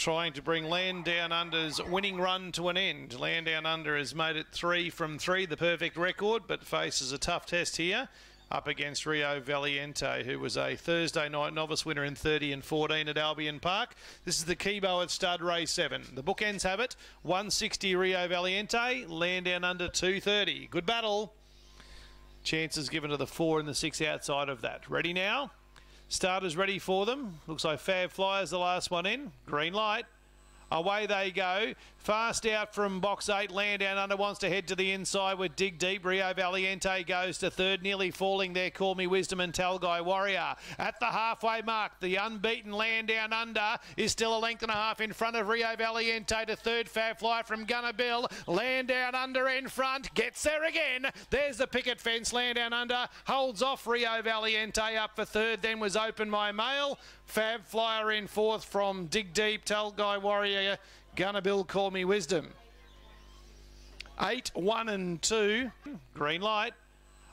trying to bring Land Down Under's winning run to an end. Land Down Under has made it three from three, the perfect record, but faces a tough test here up against Rio Valiente, who was a Thursday night novice winner in 30 and 14 at Albion Park. This is the Kibo at stud race 7. The bookends have it 160 Rio Valiente, land down under 230. Good battle. Chances given to the 4 and the 6 outside of that. Ready now? Starters ready for them. Looks like Fab Flyer's the last one in. Green light. Away they go. Fast out from box eight. Land down under wants to head to the inside with Dig Deep. Rio Valiente goes to third. Nearly falling there. Call Me Wisdom and Talguy Warrior. At the halfway mark, the unbeaten Land Down Under is still a length and a half in front of Rio Valiente to third. Fab Fly from Gunner Bill. Land Down Under in front. Gets there again. There's the picket fence. Land Down Under holds off Rio Valiente up for third. Then was Open My Mail. Fab Flyer in fourth from Dig Deep. Talguy Warrior Gunner Bill, call me wisdom. Eight, one, and two. Green light.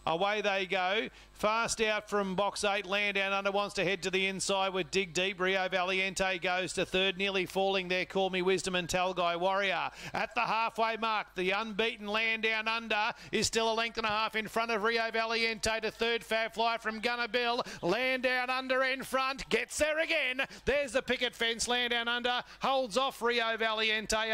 Away they go. Fast out from box eight. Land down under wants to head to the inside with Dig Deep. Rio Valiente goes to third. Nearly falling there. Call me Wisdom and Talguy Warrior. At the halfway mark, the unbeaten Land down under is still a length and a half in front of Rio Valiente to third. Fab Fly from Gunner Bill. Land down under in front. Gets there again. There's the picket fence. Land down under holds off Rio Valiente.